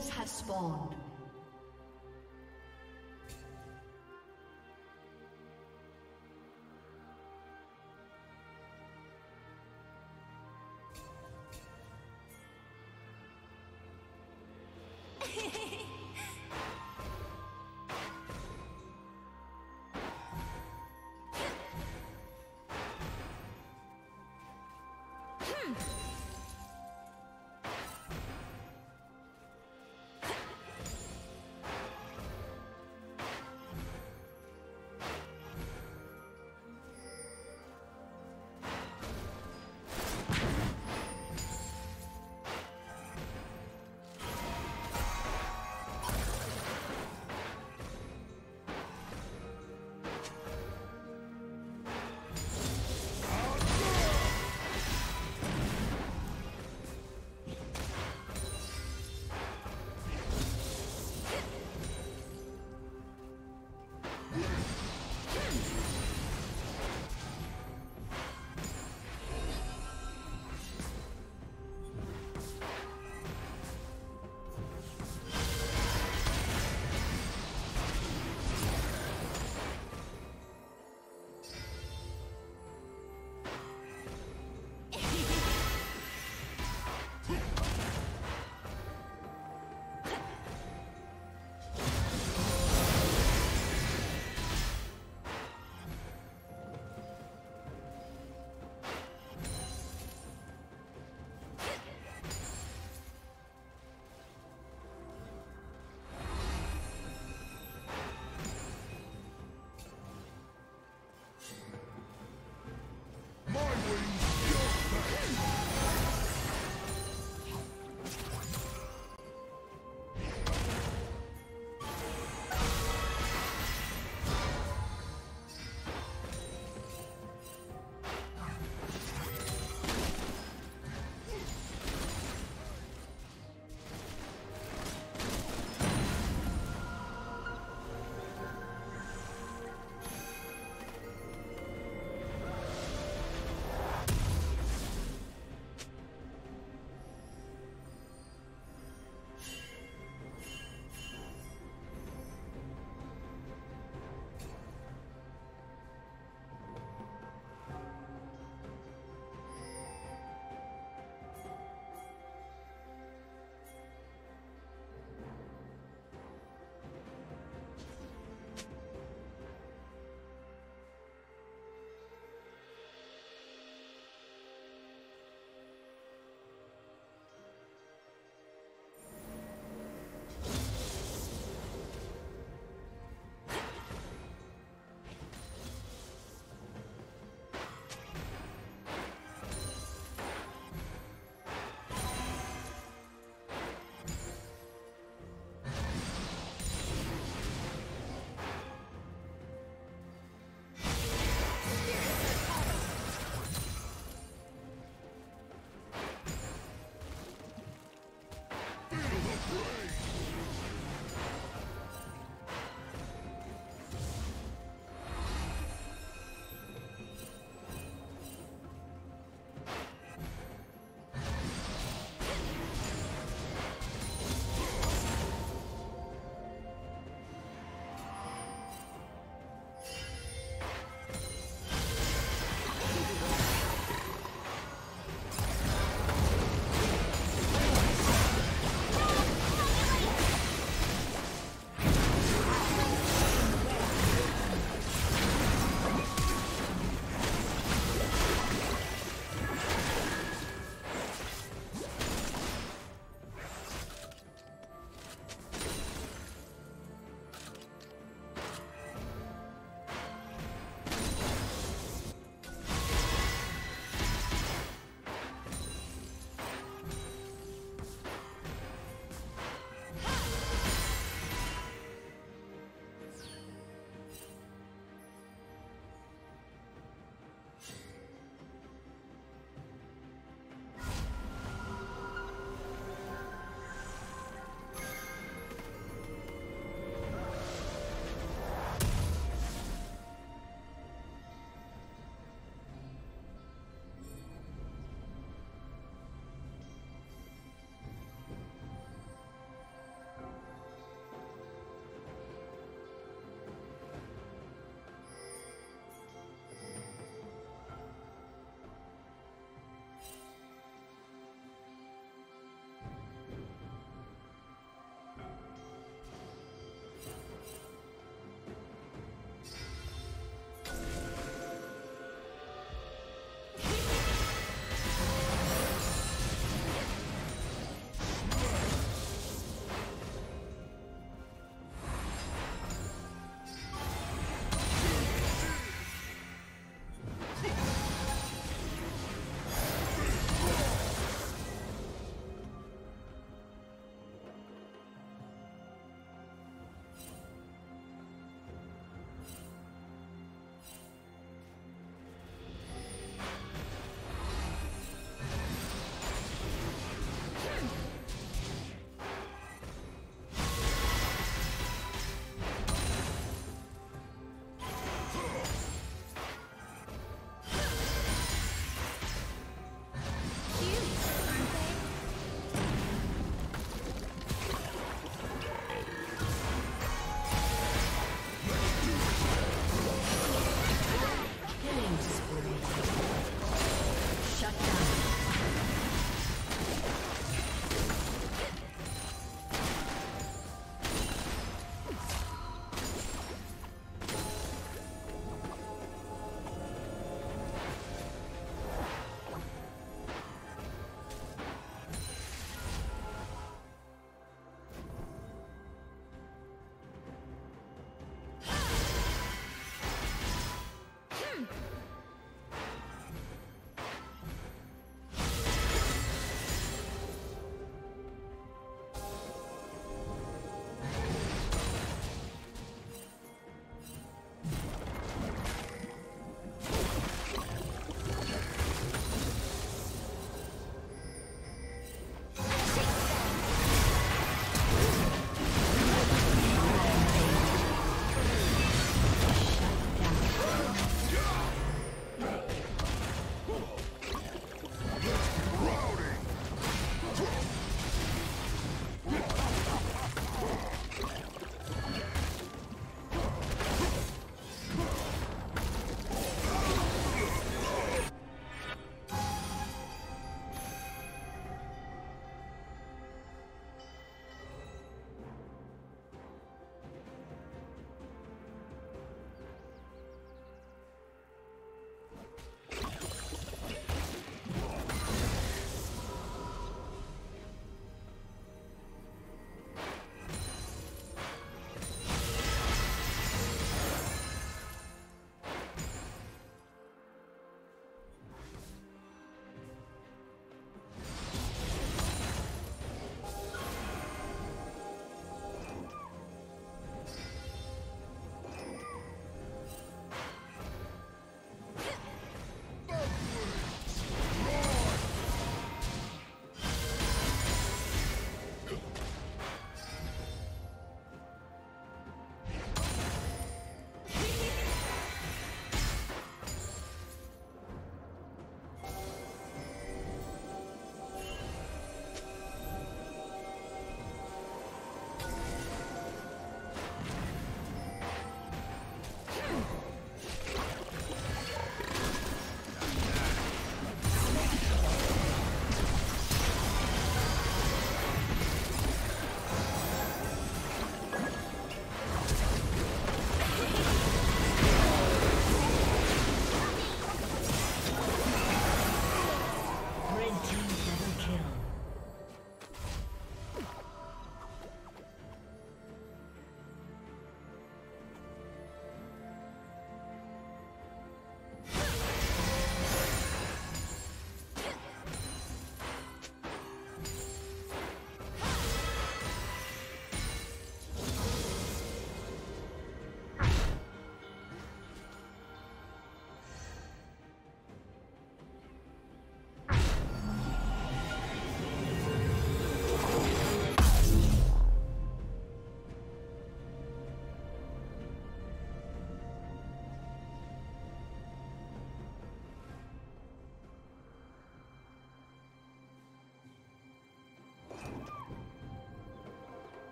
Minions have spawned.